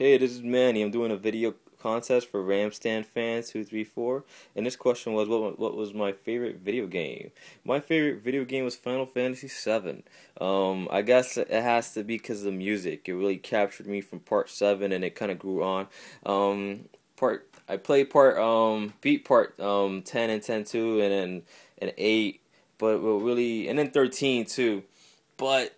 Hey, this is Manny. I'm doing a video contest for Rammstein fans two three four, and this question was what what was my favorite video game? My favorite video game was Final Fantasy VII. Um, I guess it has to be because of the music. It really captured me from part seven, and it kind of grew on. Um, part I played part um beat part um ten and ten two, and then and eight, but really and then thirteen too, but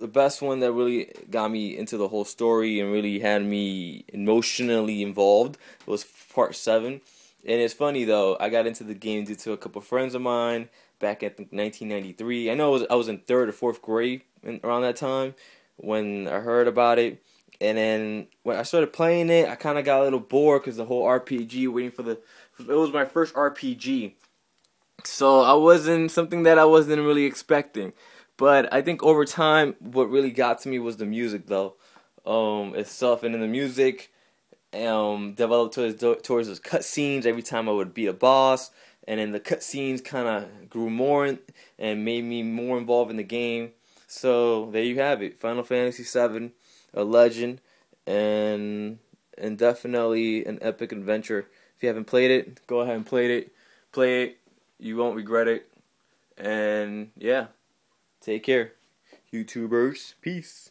the best one that really got me into the whole story and really had me emotionally involved was part seven. And it's funny though, I got into the game due to a couple friends of mine back at 1993. I know I was, I was in third or fourth grade in, around that time when I heard about it. And then when I started playing it, I kind of got a little bored because the whole RPG, waiting for the, it was my first RPG. So I wasn't something that I wasn't really expecting. But I think over time, what really got to me was the music, though, um, itself, and in the music, um, developed towards towards those cutscenes. Every time I would beat a boss, and then the cutscenes kind of grew more and made me more involved in the game. So there you have it, Final Fantasy VII, a legend, and and definitely an epic adventure. If you haven't played it, go ahead and play it. Play it, you won't regret it. And yeah. Take care, YouTubers. Peace.